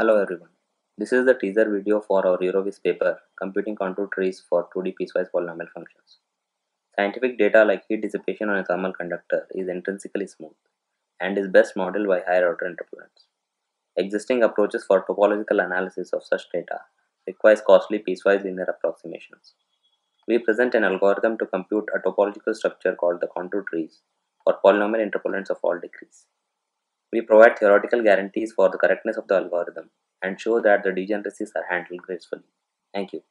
Hello everyone. This is the teaser video for our Eurovis paper, Computing Contour Trees for 2D Piecewise Polynomial Functions. Scientific data like heat dissipation on a thermal conductor is intrinsically smooth and is best modeled by higher order interpolants. Existing approaches for topological analysis of such data requires costly piecewise linear approximations. We present an algorithm to compute a topological structure called the contour trees for polynomial interpolants of all degrees. We provide theoretical guarantees for the correctness of the algorithm and show that the degeneracies are handled gracefully. Thank you.